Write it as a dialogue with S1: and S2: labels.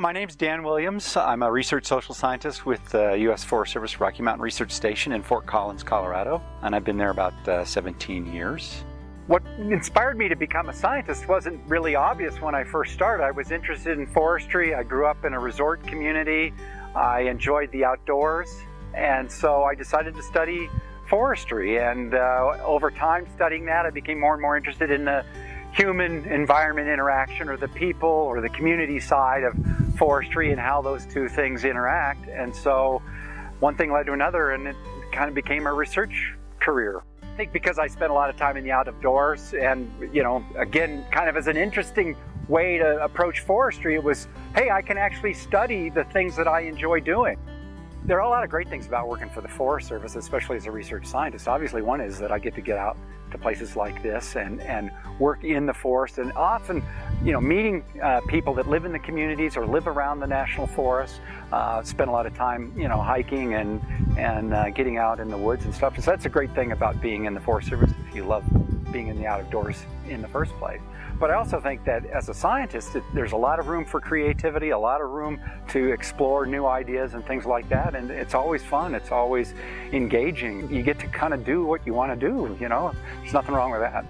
S1: My name's Dan Williams. I'm a research social scientist with the U.S. Forest Service Rocky Mountain Research Station in Fort Collins, Colorado, and I've been there about uh, 17 years. What inspired me to become a scientist wasn't really obvious when I first started. I was interested in forestry. I grew up in a resort community. I enjoyed the outdoors, and so I decided to study forestry. And uh, over time, studying that, I became more and more interested in the human environment interaction or the people or the community side of forestry and how those two things interact. And so one thing led to another and it kind of became a research career. I think because I spent a lot of time in the outdoors and, you know, again, kind of as an interesting way to approach forestry, it was, hey, I can actually study the things that I enjoy doing. There are a lot of great things about working for the Forest Service, especially as a research scientist. Obviously, one is that I get to get out to places like this and, and work in the forest and often, you know, meeting uh, people that live in the communities or live around the national forest, uh, spend a lot of time, you know, hiking and, and uh, getting out in the woods and stuff. So that's a great thing about being in the Forest Service if you love being in the outdoors in the first place. But I also think that as a scientist, it, there's a lot of room for creativity, a lot of room to explore new ideas and things like that. And it's always fun. It's always engaging. You get to kind of do what you want to do, you know? There's nothing wrong with that.